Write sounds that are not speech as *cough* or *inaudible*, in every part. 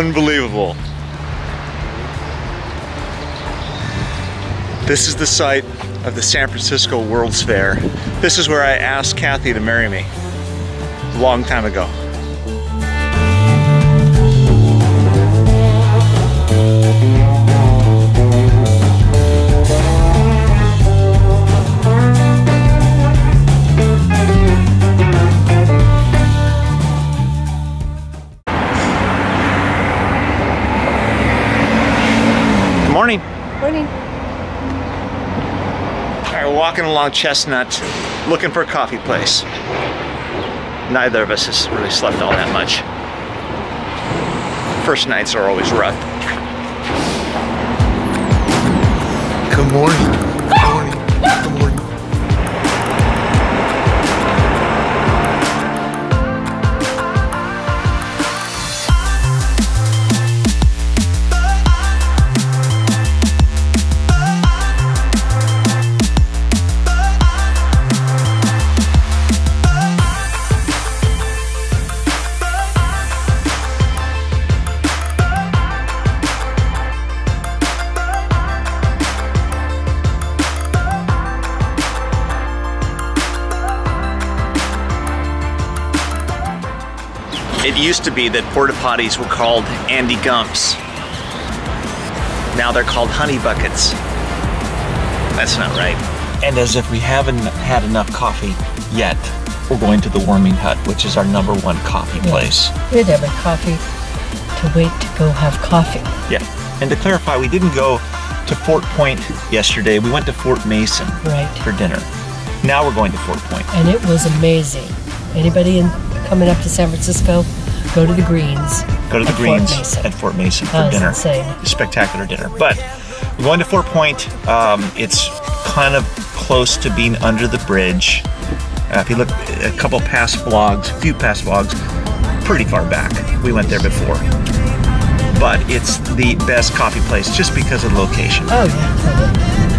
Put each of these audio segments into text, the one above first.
Unbelievable. This is the site of the San Francisco World's Fair. This is where I asked Kathy to marry me a long time ago. Walking along Chestnut, looking for a coffee place. Neither of us has really slept all that much. First nights are always rough. Good morning. It used to be that porta potties were called Andy Gumps. Now they're called honey buckets. That's not right. And as if we haven't had enough coffee yet, we're going to the Warming Hut, which is our number one coffee place. We had to have a coffee to wait to go have coffee. Yeah. And to clarify, we didn't go to Fort Point yesterday. We went to Fort Mason Right. for dinner. Now we're going to Fort Point. And it was amazing. Anybody in, coming up to San Francisco, go to the Greens. Go to the Fort Greens Mason. at Fort Mason for That dinner. insane. Spectacular dinner. But we're going to Fort Point. Um, it's kind of close to being under the bridge. Uh, if you look a couple past vlogs, a few past vlogs, pretty far back. We went there before. But it's the best coffee place just because of the location. Oh, yeah.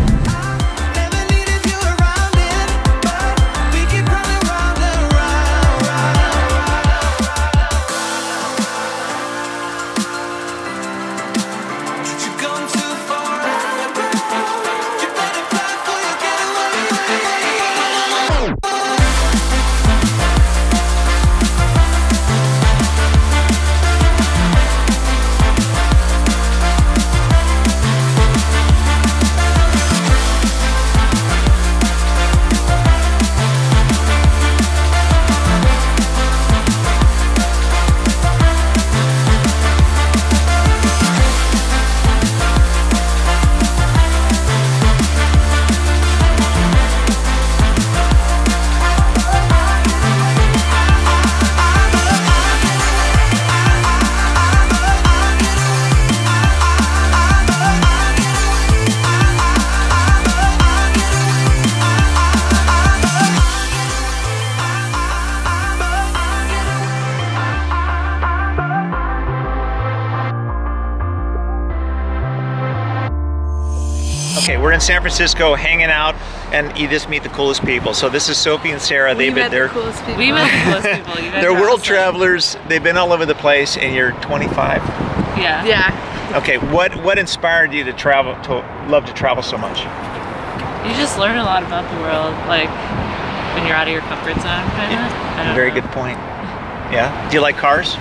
San Francisco hanging out, and you just meet the coolest people. So this is Sophie and Sarah. They've been there. coolest people. We met the coolest *laughs* people. You They're world awesome. travelers. They've been all over the place, and you're 25. Yeah. Yeah. Okay, what what inspired you to travel to love to travel so much? You just learn a lot about the world, like when you're out of your comfort zone, kind of. I don't Very know. good point. Yeah. Do you like cars?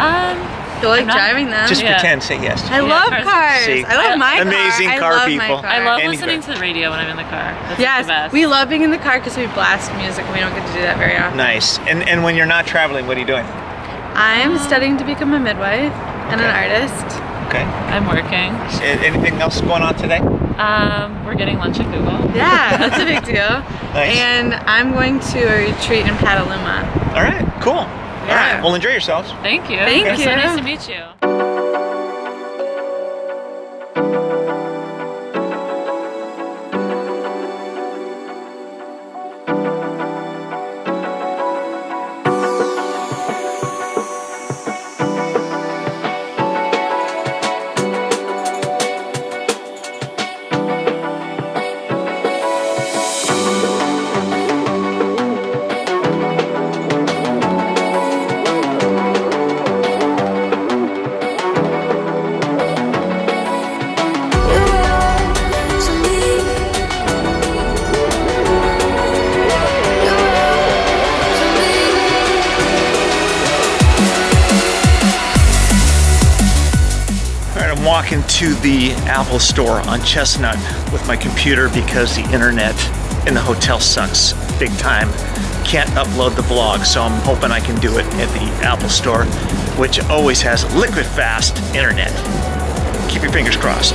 Um, You like driving them? Just Yeah. pretend. Say yes. I Yeah, love cars- cars. See? I love my car. Amazing I car love my people. car. I love Andy listening Car- to the radio when I'm in the car. That's Yes, the best. we love being in the car because we blast music and we don't get to do that very often. Nice. And and when you're not traveling, what are you doing? I'm studying to become a midwife and an artist. Okay. I'm working. Anything else going on today? Um, we're getting lunch at Google. Yeah, that's a big deal. *laughs* Nice. And I'm going to a retreat in Petaluma. All right. Cool. All Yeah. right. Well, enjoy yourselves. Thank you. Thank It's So you. nice to meet you. Walking to the Apple store on Chestnut with my computer because the internet in the hotel sucks big time. Can't upload the vlog, so I'm hoping I can do it at the Apple store, which always has liquid fast internet. Keep your fingers crossed.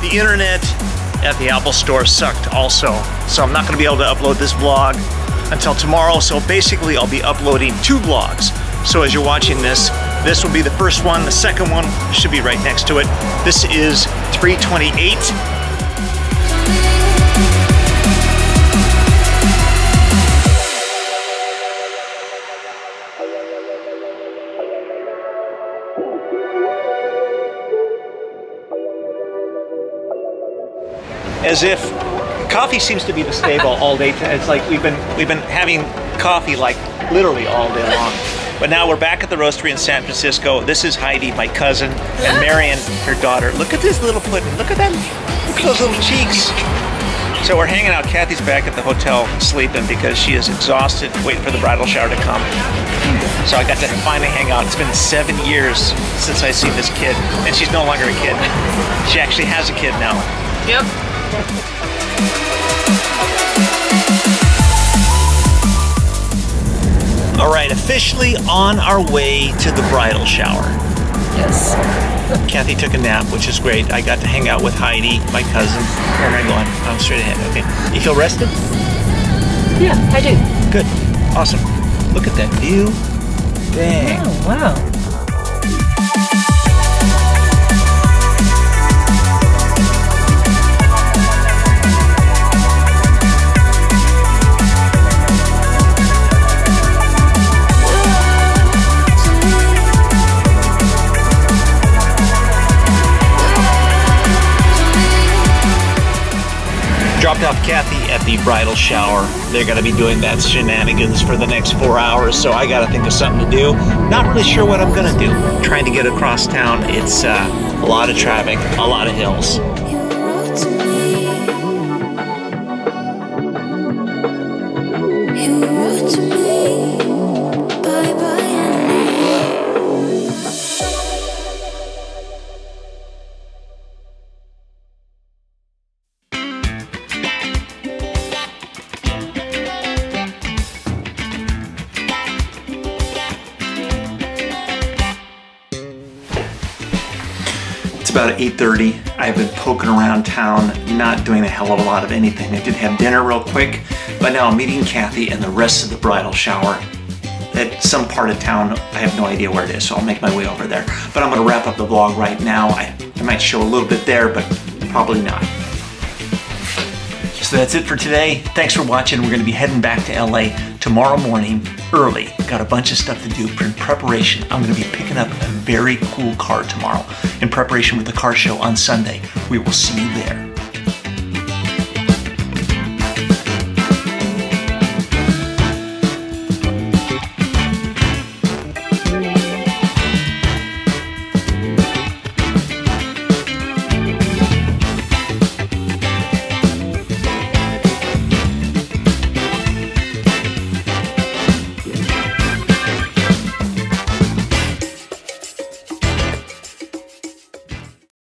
The internet at the Apple store sucked also, so I'm not going to be able to upload this vlog until tomorrow. So basically, I'll be uploading two vlogs. So as you're watching this, this will be the first one. The second one should be right next to it. This is 328. as if coffee seems to be the staple *laughs* all day. It's like we've been we've been having coffee like literally all day long. But now we're back at the roastery in San Francisco. This is Heidi, my cousin, and *gasps* Marion, her daughter. Look at this little pudding. Look at them. Look at those little cheeks. So we're hanging out. Kathy's back at the hotel sleeping because she is exhausted, waiting for the bridal shower to come. So I got to finally hang out. It's been seven years since I seen this kid, and she's no longer a kid. She actually has a kid now. Yep. All right, officially on our way to the bridal shower. Yes. Kathy took a nap, which is great. I got to hang out with Heidi, my cousin. Where am I going? I'm straight ahead. Okay. You feel rested? Yeah, I do. Good. Awesome. Look at that view. Dang. Oh, wow. The bridal shower. They're going to be doing that shenanigans for the next four hours, so I got to think of something to do. Not really sure what I'm going to do. Trying to get across town. It's uh, a lot of traffic, a lot of hills. About 8.30. I've been poking around town, not doing a hell of a lot of anything. I did have dinner real quick, but now I'm meeting Kathy and the rest of the bridal shower at some part of town. I have no idea where it is, so I'll make my way over there. But I'm gonna wrap up the vlog right now. I, I might show a little bit there, but probably not. So that's it for today. Thanks for watching. We're gonna be heading back to LA tomorrow morning early. Got a bunch of stuff to do in preparation. I'm gonna be picking up a very cool car tomorrow in preparation with the car show on Sunday. We will see you there.